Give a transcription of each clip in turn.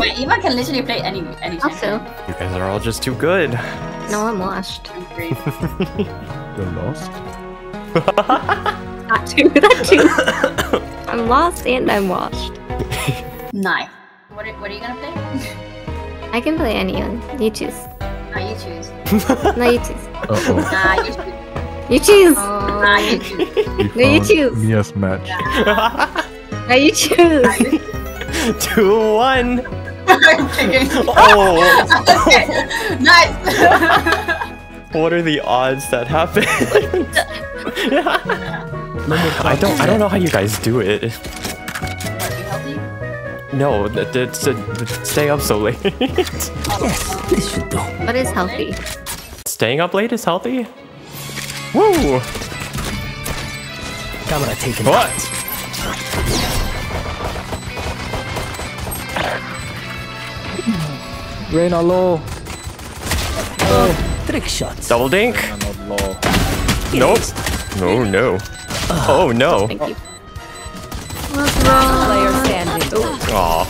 Wait, Eva can literally play any any Also, You guys are all just too good. no, I'm lost. champion. You're lost. That too, that too. I'm lost and I'm washed. Knife. What are, what are you gonna play? I can play anyone. You choose. Nah, you choose. No, you choose. Uh-oh. Nah, you choose. You choose. Oh, nah, you choose. We No, you choose. Mia's match. No, you choose. Two, one. Okay. Oh, nice. what are the odds that happen? I don't. I don't know how you guys do it. What. No, th- th- th- stay up so late. yes, this should do. What is healthy? Staying up late is healthy. Woo! Camera taken. What? Reyna low. Oh, trick shots. Double dink? Reyna not low. Nope. No, no. Oh no. Thank you. Player standing. Aw.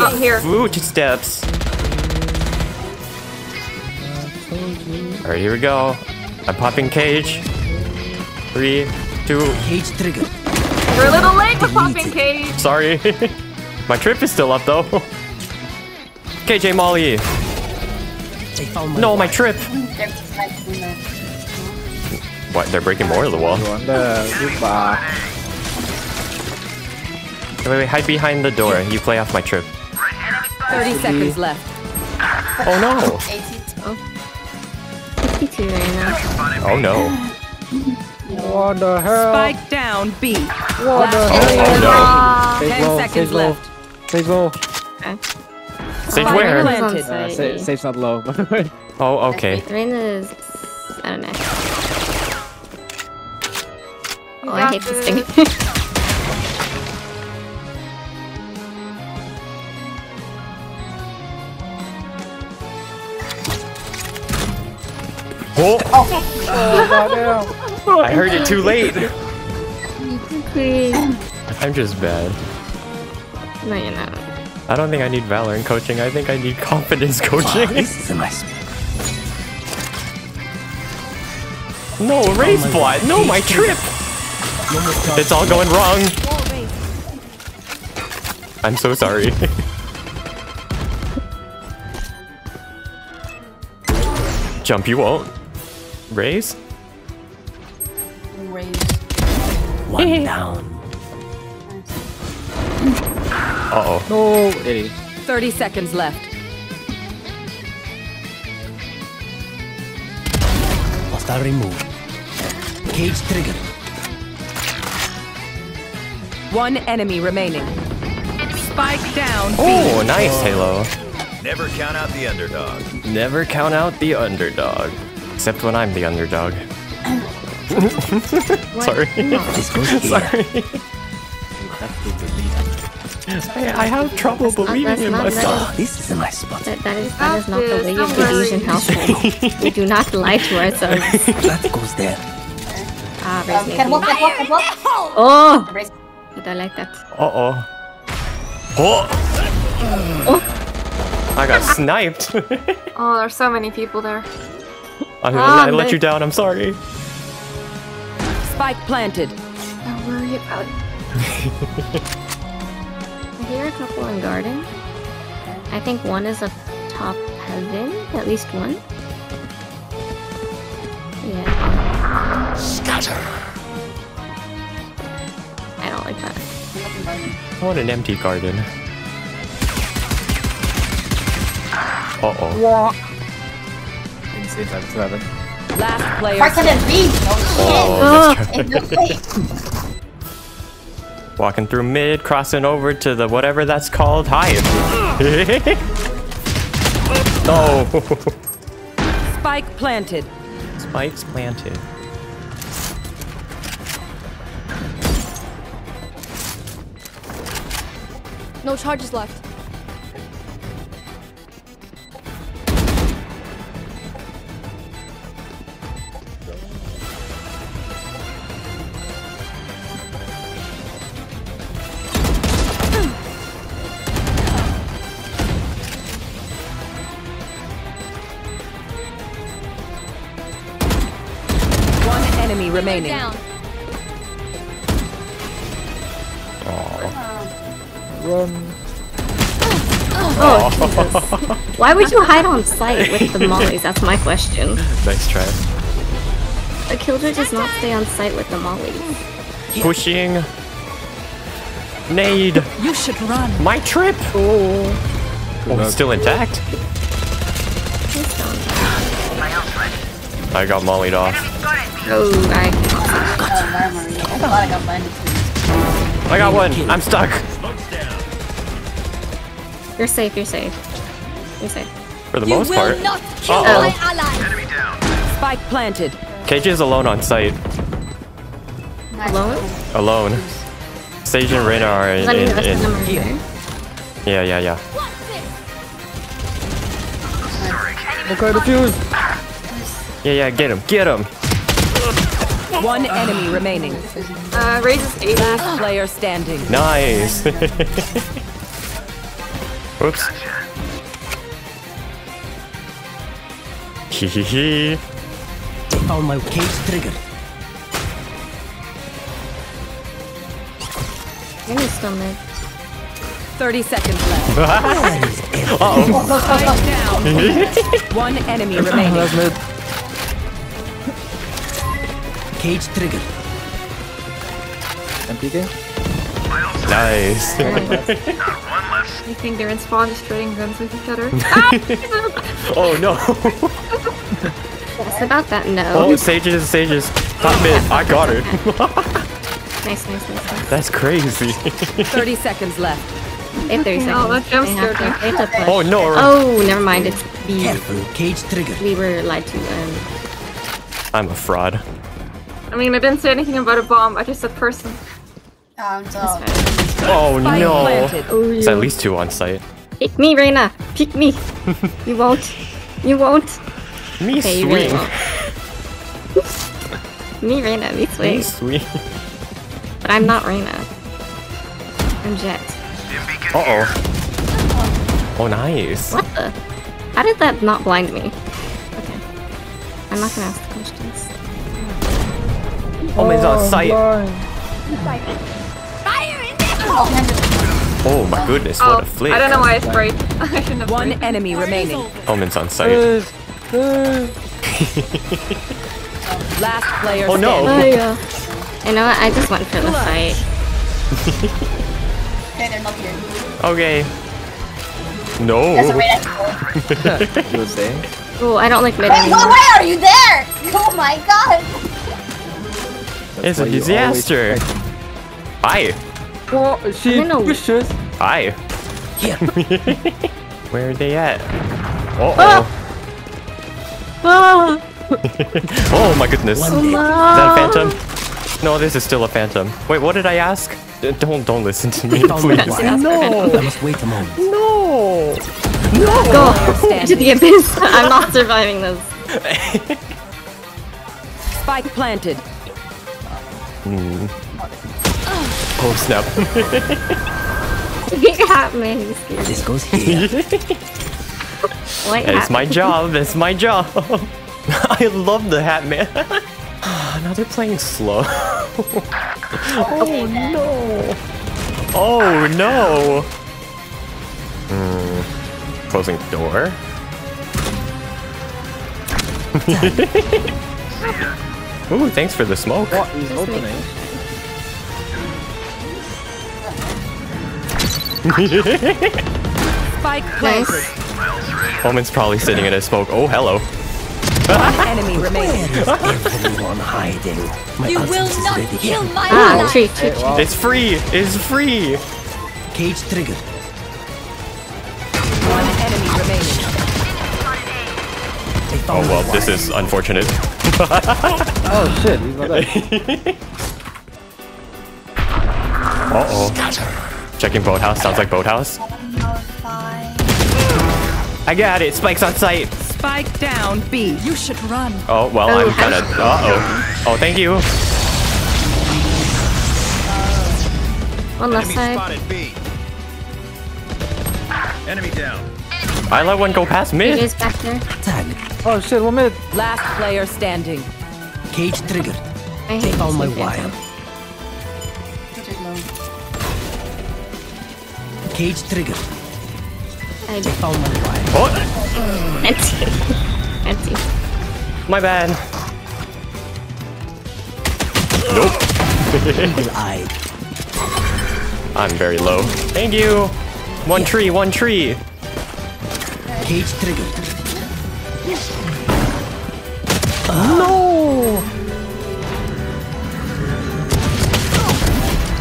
Up here. Footsteps. Alright, here we go. I'm popping cage. Three, two. Cage trigger. We're a little late with popping cage. Sorry. My trip is still up though. KJ Molly. They found my No, my trip. There's snipes in there. What? They're breaking more of the wall. You want. Wait, wait, hide behind the door. You play off my trip. 30 seconds mm-hmm. left. Oh no. 52 right now. Oh no. What the hell? Spike down B. What the oh, hell? Oh Sage 10 seconds left. Sage low. no. Sage Spike where? planted. Uh, Sa- Sage's not low, by the way. Oh, okay. Reyna's. I don't know. Oh, I hate this thing. Oh, Oh, I heard it too late. I'm just bad. No, you're not. I don't think I need Valorant coaching. I think I need confidence coaching. This is a nice. no, oh race bot. No, my trip. No more charge. It's all going wrong. I'm so sorry. Jump you won't. Raze? One down. Uh-oh. No, idiot. 30 seconds left. Hostile removed. Cage trigger. One enemy remaining. Spike down Oh, nice, Halo. Never count out the underdog. Never count out the underdog. Except when I'm the underdog. Sorry. This. Sorry. I, I have trouble believing in not myself. Oh, this is a nice spot. That, that is that is not the way of the Asian household. we do not lie to ourselves. That goes there. Ah, Um, raise can me. walk, can walk, can walk. Oh, Raze- I don't like that. Uh-oh. Oh! I got sniped. Oh, there's so many people there. I, Ah, I let nice. you down. I'm sorry. Spike planted. Don't worry about it. I hear a couple in garden. I think one is up top heaven. At least one. Yeah. Scatter. I don't like that. I want an empty garden. Uh-oh. Insane level 7. Last player. Mark and B. No Oh, shit. Walking through mid, crossing over to the whatever that's called. Hi. no. Oh. Spike planted. Spikes planted. No charges left. Remaining. Down. Run. Oh, oh, Why would you hide on site with the mollies? That's my question. Nice try. The killjoy does not stay on site with the mollies. Pushing. Nade. You should run. My trip. Oh, it's still intact. Please don't. I got mollied off. Oh, I Oh, memory. I thought got blinded. I got one. I'm stuck. You're safe, you're safe. You're safe. For the most part. Oh. Spike planted. KJ is alone on site. Alone? Alone. Sage and Reyna are in. Does that mean in, the rest of them in yeah, yeah, yeah. Okay, defuse. Yeah, yeah. Get him. Get him. One enemy remaining. Uh, Raze's 80. Last player standing. Nice. Oops. Hee hee hee. They found my cage trigger. Maybe still mid. 30 seconds left. Where is everyone? One enemy remaining. That's mid. Cage trigger. I'm peeking. Nice. You think they're in spawn just trading guns with each other? oh no. Yes, about that, no. Oh, Sages, Sages. Top mid. I got her. Nice, nice, nice, nice. That's crazy. 30 seconds left. They have 30 No, that jump scared to- they have to push. Oh no. Oh, never mind. It's B. Careful, cage trigger. We were lied to. Um, I'm a fraud. I mean, I didn't say anything about a bomb. I just said person. Um, so, Oh no. planted. There's at least two on site. pick me, Reyna. Pick me. you won't. You won't. Me Okay, you really swing. won't. Me, Reyna. Me Me swing. swing. But I'm not Reyna. I'm Jett. Uh oh. Oh nice. What the? How did that not blind me? Okay. I'm not gonna ask the questions. Omen's on site. Oh my goodness, Oh, what a oh, flick. I don't know why I sprayed. I shouldn't have One sprayed. enemy remaining. Omen's on site. Last player Oh no. standing. yeah. You know what? I just went for the fight. okay, they're not here. Okay. That's a No. You were saying? Oh, I don't like mid Wait, anymore. oh, why are you there? Oh my god! It's a disaster. Hi. Oh, she I'm in a- pushes. Hi. Here. Where are they at? Uh oh. Ah, oh my goodness. Is One dead. that a phantom? No, this is still a phantom. Wait, what did I ask? D- Don't don't listen to me, Found my please. No. I must wait a moment. No. go to the abyss. I'm not surviving this. Spike planted. Oh snap. What happened? This goes here. What It's my job. It's my job. I love the hat man. now they're playing slow. oh no. Oh no. Hmm. Closing door. Ooh, thanks for the smoke. What is opening? Spike planted. Nice. Omen's probably sitting in a smoke. Oh, hello. One enemy remaining. Everyone hiding. My You will not ready. kill my Ah, ally. tree, tree, tree. It's free. It's free. Cage trigger. One enemy remaining. They Oh well, this is unfortunate. Oh shit, he's not dead. Uh oh. Checking boathouse. Sounds like boathouse. I got it. Spikes on site. Spike down B. You should run. Oh well, Oh, I'm kind of. Uh oh. Oh, thank you. One left side. Enemy down. I let one go past It mid. is back there. Tag. Oh shit, one minute. Last player standing. Cage trigger. I hate Take all my wire. Which low. Cage triggered. I Take all my wire. Oh, Empty. Empty. my bad. Nope. I I'm very low. Thank you. One tree, one tree. Cage triggered. No.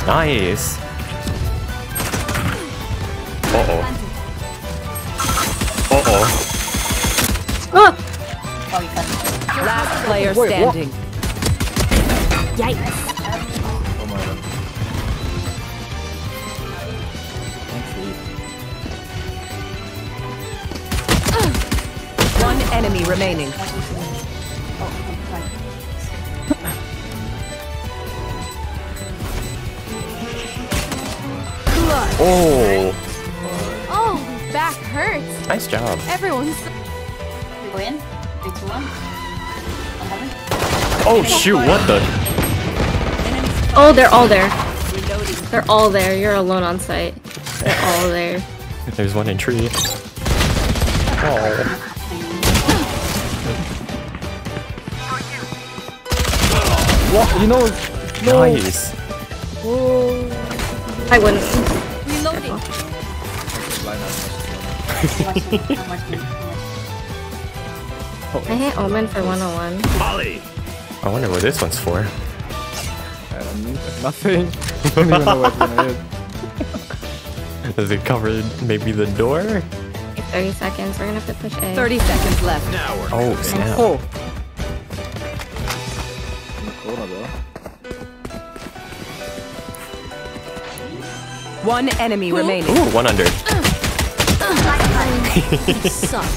Nice. Uh oh. Uh oh. Oh! Oh, you. Last player Wait, standing. Yikes. Enemy remaining. Oh, Oh, back hurts. nice job. Everyone's. We go in. Three, two, one. Eleven. Oh shoot, what the? Oh, they're all there. They're all there. You're alone on site. They're all there. There's one in tree. Oh. What? You know, Nice. Oh. I wouldn't. Reloading. How much? I hit Omen for 101. Molly. I wonder what this one's for. I don't need nothing. don't even know what's gonna hit. Does it cover maybe the door? 30 seconds. We're gonna have to push A. 30 seconds left. Now we're Oh snap. Oh. One enemy remaining. Ooh, one under. Sucked.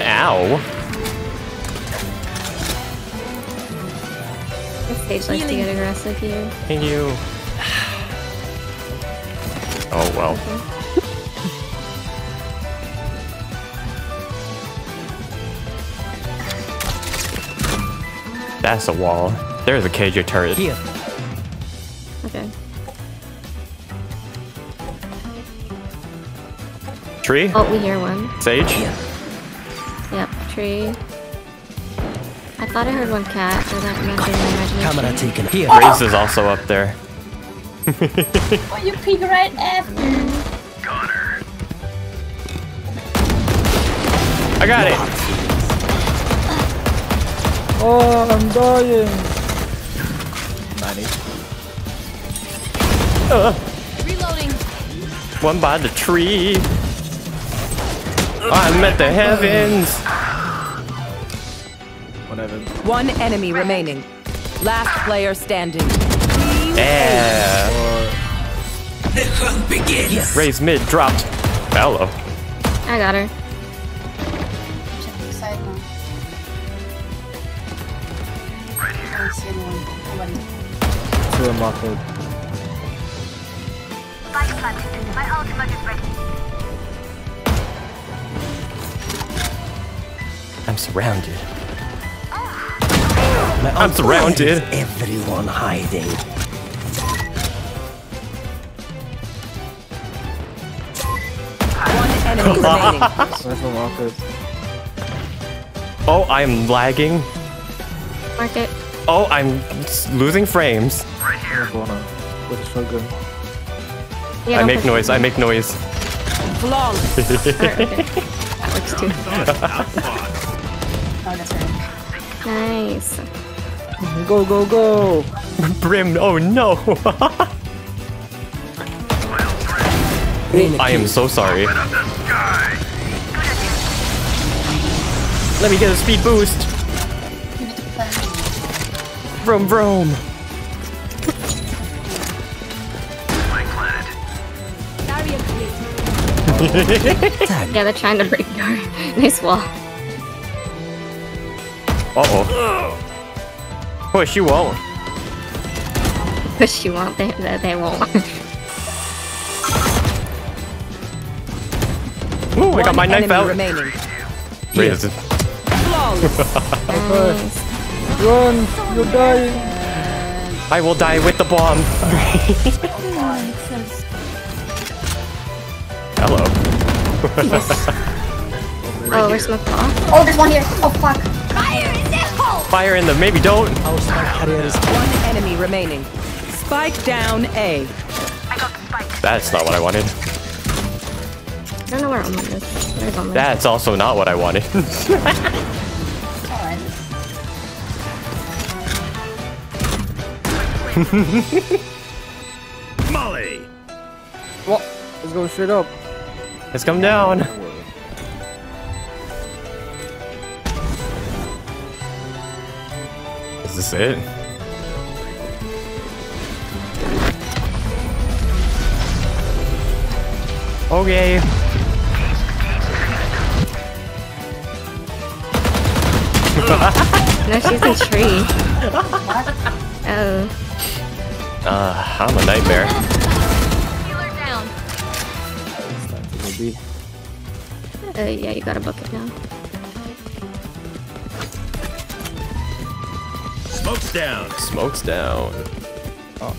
Ow. This stage likes to get aggressive here. Thank you. Oh well. That's a wall. There's a cage of turret. Here. Tree? Oh, we hear one. Sage? Yeah. Yep, tree. I thought I heard one cat, or that might be my imagination. Camera taken. Here. Grace is also up there. Oh, you peek right after. I got it! Oh, I'm dying. 90. Reloading. One by the tree. I'm at the heavens. Whatever. One enemy remaining. Last player standing. Yeah. The hunt begins. Raze mid dropped. Hello. I got her. Check the side now. I don't see I'm surrounded. My I'm surrounded. Everyone hiding. One enemy remaining. There's no market. Oh, I'm lagging. Mark it. Oh, I'm losing frames. No corner. With a shotgun. Yeah, I make noise. I make noise. Flawless. it. Okay. That works too. Oh, that's right. Nice. Go, go, go! Brim. Oh no. I am so sorry. Let me get a speed boost. Vroom vroom. Yeah, they're trying to break door. nice wall. Uh oh. Push you won't. Push you won't, they, they, they won't. Ooh, I got my knife out. remaining. Raise it. Nice. Run! You're dying! I will die with the bomb. Hello. Oh, we're smoked off. Oh, there's one here. Oh, fuck. Fire in the Maybe don't. Our spike carrier is One enemy remaining. Spike down A. That's not what I wanted. I don't know where Omen is. There's Omen. That's also not what I wanted. Molly! What? Let's go straight up. Let's come down. Is this it? Okay. No, she's in tree. Oh. Uh, I'm a nightmare. Uh, yeah, you got a bucket now. Smoke's down. Smoke's down. Oh.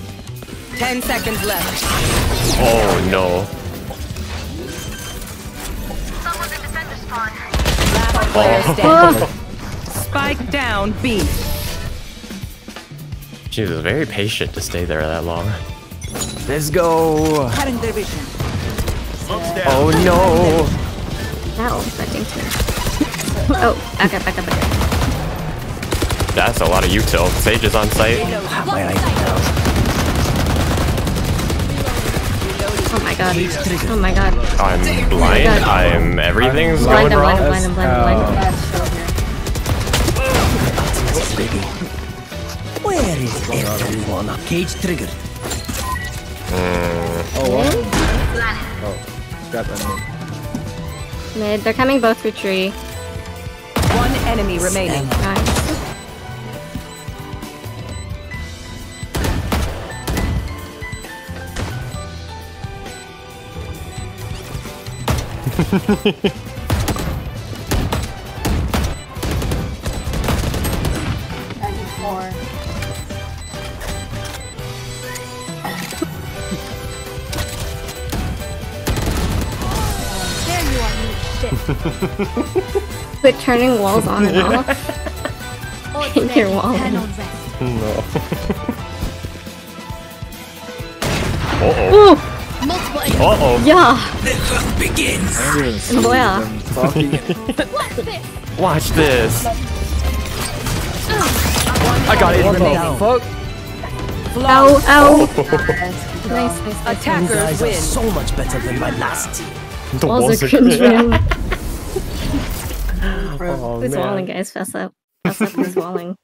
Ten seconds left. Oh no. Last player Oh. standing. Spike down B. She was very patient to stay there that long. Let's go! Smoke's down. Oh no. That ult, I think. Oh, back up, back up, back up. That's a lot of util. Sage is on site. Oh my god. Oh my god. I'm blind. Oh god. I'm everything's Blind going him, blind him, wrong. blind him, blind him, blind him. That's still here. Where is everyone? Cage triggered. Oh, what? Oh. Got enemy. Mid, they're coming both through tree. One enemy remaining. Nice. Ninety-four. Quit turning walls on and off. Hit your wall. No. Uh-oh. Ooh! Uh-oh. Yeah! The hunt begins. I don't even see Boya. them talking. Watch this. Oh. I got it. What remaining. the fuck? Ow, ow! Oh. Nice. Nice, nice, nice. You Attackers guys are win. so much better than my last. The Walls walls are are cringing. Oh, Who's man. walling, guys? Fess up. Fess up who's walling.